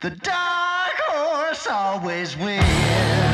The dark horse always wins.